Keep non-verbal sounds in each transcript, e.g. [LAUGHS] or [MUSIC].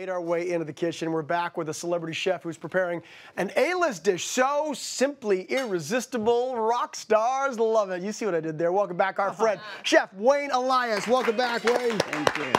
made our way into the kitchen. We're back with a celebrity chef who's preparing an A-list dish so simply irresistible. Rock stars love it. You see what I did there. Welcome back, our friend, Chef Wayne Elias. Welcome back, Wayne. Thank you.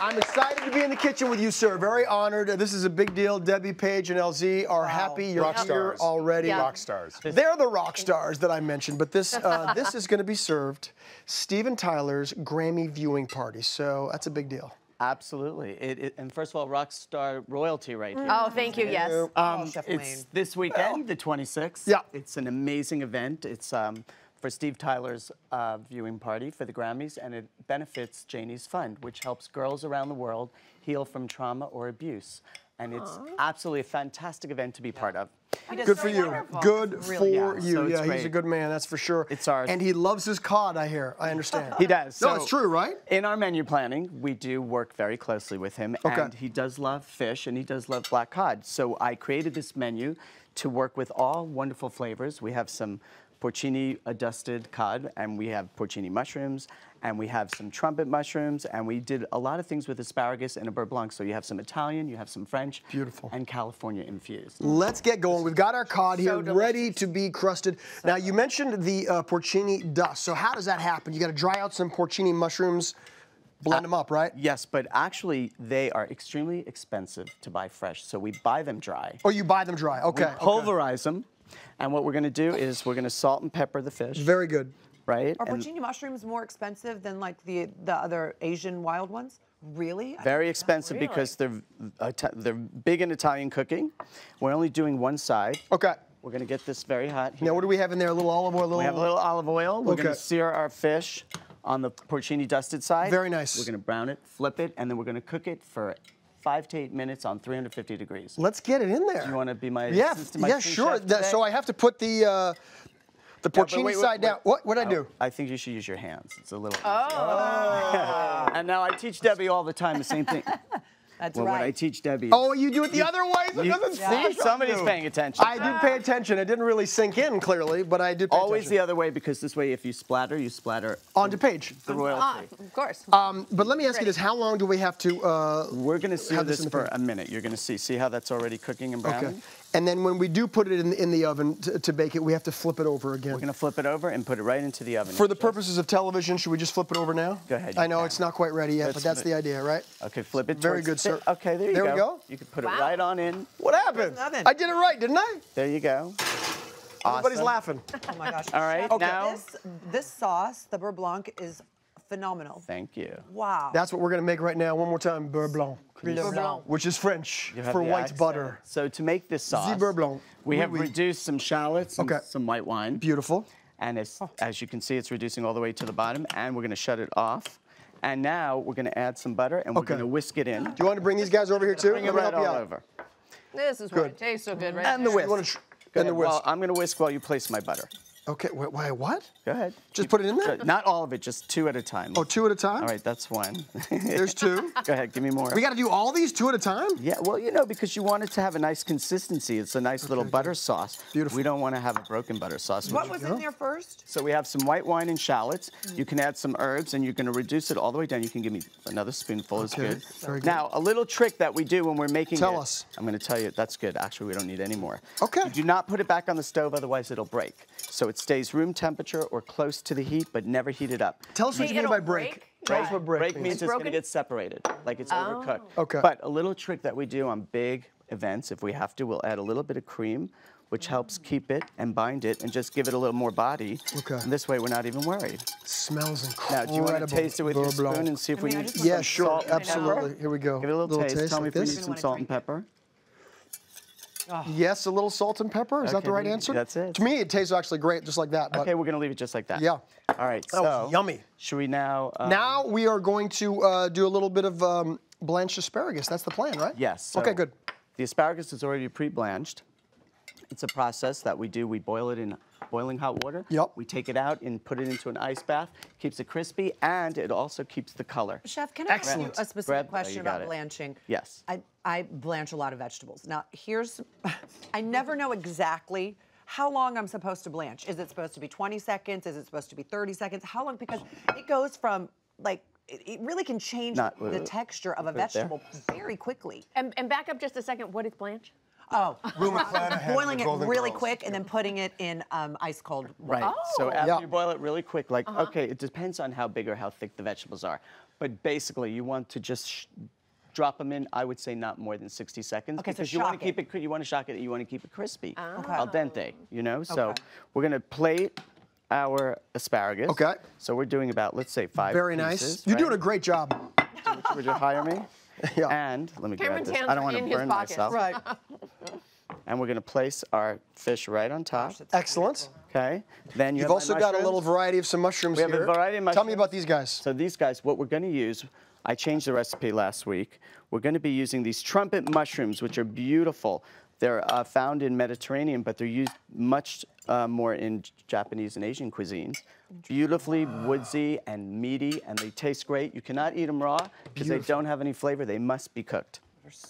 I'm excited to be in the kitchen with you, sir. Very honored. This is a big deal. Debbie Paige and LZ are happy you're Rock here stars. already. Yeah. Rock stars. They're the rock stars that I mentioned, but this uh, this is going to be served Steven Tyler's Grammy viewing party. So that's a big deal. Absolutely. It, it, and first of all, rock star royalty right here. Oh, thank you. Yes. Um, Chef it's Wayne. this weekend, the 26th. Yeah. It's an amazing event. It's um, for Steve Tyler's uh, viewing party for the Grammys, and it benefits Janie's Fund, which helps girls around the world heal from trauma or abuse. And it's absolutely a fantastic event to be part of. He does Good for you. wonderful. Good Really for good. you. So it's yeah, he's a good man, that's for sure. It's ours. And he loves his cod, I hear. I understand. [LAUGHS] He does. No, So it's true, right? In our menu planning, we do work very closely with him, Okay. and he does love fish and he does love black cod. So I created this menu to work with all wonderful flavors. We have some porcini dusted cod, and we have porcini mushrooms, and we have some trumpet mushrooms, and we did a lot of things with asparagus and a beurre blanc. So you have some Italian, you have some French, Beautiful. and California infused. Let's get going. We've got our cod here delicious. ready to be crusted. Now, you mentioned the uh, porcini dust. So how does that happen? You got to dry out some porcini mushrooms, blend them up, right? Yes, but actually they are extremely expensive to buy fresh. So we buy them dry. Or you buy them dry. Okay. We pulverize them, and what we're going to do is we're going to salt and pepper the fish, Very good. Right? Are And porcini mushrooms more expensive than like the the other Asian wild ones? Really? I very didn't know. expensive because they're they're big in Italian cooking. We're only doing one side. Okay. We're going to get this very hot. Here. Now, what do we have in there? A little olive oil, a little. we have a little olive oil. We're gonna sear our fish on the porcini dusted side. Very nice. We're going to brown it, flip it, and then we're going to cook it for five to eight minutes on 350 degrees. Let's get it in there. You want to be my Yeah, assistant, my yeah, sous sure. chef That- so? I have to put the uh, the Yeah, but porcini wait, wait, side wait. down. What? What I Oh, do? I think you should use your hands. It's a little. Oh. [LAUGHS] and now I teach Debbie all the time the same thing. [LAUGHS] That's well, right. when I teach Debbie. Oh, you do it the other way, so it you- doesn't see, somebody's paying attention. I did pay attention. It didn't really sink in clearly, but I did pay attention. Always the other way because this way, if you splatter, you splatter Onto Paige. the royalty. Ah, of course. Um, but let me ask you this: How long do we have to? Uh, We're going to sear have this this, for a minute. You're going to see. See how that's already cooking and browning? okay. And then when we do put it in, in the oven to, to bake it, we have to flip it over again. We're going to flip it over and put it right into the oven. For the Just- purposes of television, should we just flip it over now? Go ahead, I know can. it's not quite ready yet, but Let's that's the idea, right? Okay, flip it. Very good, sir. Okay, there you There we go. go. You can put Wow. it right on in. What happened? Nothing. I did it right, didn't I? There you go. Everybody's Awesome. laughing. [LAUGHS] Oh my gosh. All right, Chef, now- This, this sauce, the beurre blanc, is phenomenal. Thank you. Wow. That's what we're gonna make right now. One more time, beurre blanc, Beurre blanc. which is French for white accent. butter. So to make this sauce, beurre blanc. we Oui, have oui. reduced some shallots and Okay. some white wine. Beautiful. And as, oh. as you can see, it's reducing all the way to the bottom, and we're gonna shut it off. And now we're gonna add some butter, and we're Okay. gonna whisk it in. Do you want to bring these guys over here too? Bring it Let me right help all out. over. This is why it tastes so good, right? And the whisk. You want to tr- Go and the whisk. Well, I'm gonna whisk while you place my butter. Okay. Wait, wait, what? Go ahead. Just put it in there? Not all of it, just two at a time. Oh, two at a time. All right, that's one. [LAUGHS] There's two. [LAUGHS] Go ahead, give me more. We got to do all these two at a time. Yeah, well, you know, because you want it to have a nice consistency. It's a nice little butter sauce. Beautiful. We don't want to have a broken butter sauce. what which- was in there first? So we have some white wine and shallots. Mm. You can add some herbs, and you're going to reduce it all the way down. You can give me another spoonful. Is Okay, good. very good. Now, a little trick that we do when we're making Tell it. us. I'm going to tell you. That's good. Actually, we don't need any more. Okay. You do not put it back on the stove, otherwise it'll break. So it stays room temperature or close to the heat, but never heat it up. Tell us what See, you mean by break. break? Tell us what break, Break means. means it's going to get separated, like it's overcooked. Oh. Okay. But a little trick that we do on big events, if we have to, we'll add a little bit of cream, which helps keep it and bind it and just give it a little more body. Okay. And this way we're not even worried. Smells incredible. Now, do you want to taste it with your spoon and see if I we mean, I need just some Yeah, sure, salt and pepper? absolutely. Here we go. Give it a little, taste. Tell me like if we need some salt and drink Yes, a little salt and pepper. Is that the right we- answer? that's it. To me, it tastes actually great, just like that. Okay, we're going to leave it just like that. Yeah. All right, That so yummy. Should we now? Uh, now we are going to uh, do a little bit of um, blanched asparagus. That's the plan, right? Yes. okay, good. The asparagus is already pre-blanched. It's a process that we do. We boil it in boiling hot water. Yep. We take it out and put it into an ice bath. Keeps it crispy, and it also keeps the color. Chef, can I ask you a specific Grab- oh, question you about it. blanching? Yes. I, I blanch a lot of vegetables. Now, here's, [LAUGHS] I never know exactly how long I'm supposed to blanch. Is it supposed to be 20 seconds? Is it supposed to be 30 seconds? How long? Because it goes from like, it, it really can change Not- the texture of a vegetable very quickly. And, and back up just a second. What is Blanche? Oh, Rue McClanahan, boiling it Golden really Girls. quick and then putting it in um, ice cold water. Right. So Oh. after Yeah. you boil it really quick, like okay, it depends on how big or how thick the vegetables are, but basically you want to just sh- drop them in. I would say not more than 60 seconds Okay, so because you want shock to keep it. it. cri- You want to shock it. You want to keep it crispy, Okay. al dente. You know. So Okay. we're gonna plate our asparagus. Okay. So we're doing about let's say five. Very nice. pieces, You're doing a right? great job. Would you hire me? [LAUGHS] Yeah. And let me Cameron's grab this. hands I don't want to in his burn pockets. myself. Right. [LAUGHS] And we're gonna place our fish right on top. Excellent. Okay. Then you You've also got a little variety of some mushrooms We have a variety of mushrooms. Tell me about these guys. So these guys, what we're going to use, I changed the recipe last week. We're going to be using these trumpet mushrooms, which are beautiful. They're uh, found in Mediterranean, but they're used much uh, more in Japanese and Asian cuisines. Beautifully woodsy and meaty, and they taste great. You cannot eat them raw because they don't have any flavor. They must be cooked.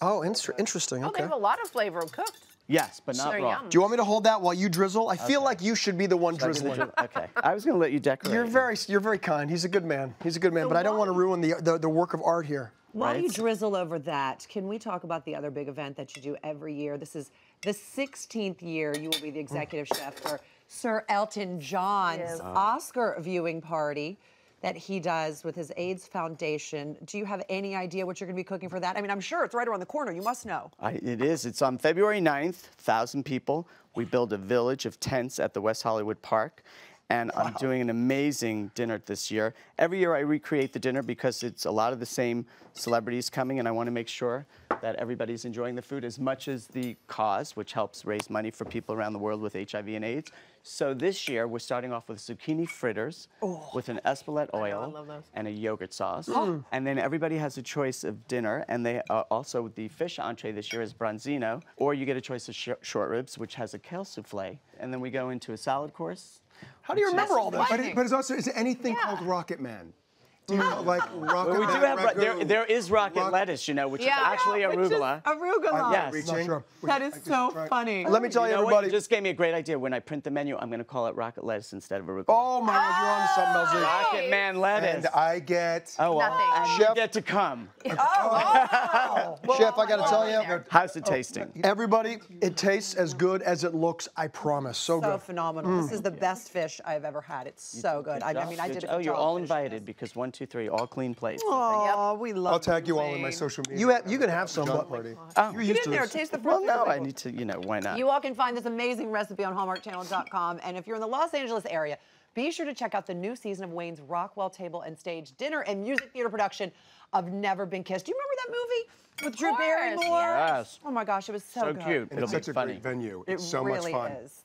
Oh, inter- interesting. Oh, they have a lot of flavor cooked. Yes, but not They're raw. yum. Do you want me to hold that while you drizzle? I feel like you should be the one Should I the drizzling. dri- okay. I was going to let you decorate. You're very, you're very kind. He's a good man. He's a good man, but I don't want to ruin the, the the work of art here. While you drizzle over that, can we talk about the other big event that you do every year? This is the 16th year you will be the executive chef for Sir Elton John's Yes. Oscar viewing party that he does with his AIDS Foundation. Do you have any idea what you're going to be cooking for that? I mean, I'm sure it's right around the corner. You must know. I, it is. It's on February 9th, 1,000 people. We build a village of tents at the West Hollywood Park. And I'm doing an amazing dinner this year. Every year I recreate the dinner because it's a lot of the same celebrities coming, and I want to make sure that everybody's enjoying the food as much as the cause, which helps raise money for people around the world with HIV and AIDS. So this year we're starting off with zucchini fritters with an Espelette oil love those. and a yogurt sauce. And then everybody has a choice of dinner. And they uh, also, the fish entree this year is bronzino, or you get a choice of sh- short ribs, which has a kale souffle. And then we go into a salad course. How do you remember all this? But, it, but it's also is it anything called Rocket Man? Do oh, like [LAUGHS] Rocket Well, we do have, ro- there, there is rocket Rock- let's, you know, which Yeah. is actually Which is arugula. Arugula. I'm Yes. reaching. Not sure. That I is just so funny. Let me tell you, You know what? everybody. You just gave me a great idea. When I print the menu, I'm going to call it rocket lettuce instead of arugula. oh my God, you're on to something, LZ. Oh, rocket Man lettuce. And I get. oh, well, Nothing. and Chef- you get to come. [LAUGHS] Oh, Chef, I got to tell you, How's it oh, tasting? everybody, it tastes as good as it looks. I promise. So, so good. phenomenal. Mm. This is the best fish I've ever had. It's so good. I, I mean, I did. Oh, you're all invited because one, two, three, all clean plates. Oh, we love. I'll tag you all in my social media. You have, you can have some, John party. Oh. you're Get used in to there, this. taste the fruit. Well, no, I need to, you know, why not? You all can find this amazing recipe on HallmarkChannel.com. And if you're in the Los Angeles area, be sure to check out the new season of Wayne's Rockwell Table and Stage dinner and music theater production of Never Been Kissed. Do you remember that movie with Drew Barrymore? yes. Oh my gosh, it was so, So good. cute. And It'll it's be such a great venue. It It's so really much fun. is.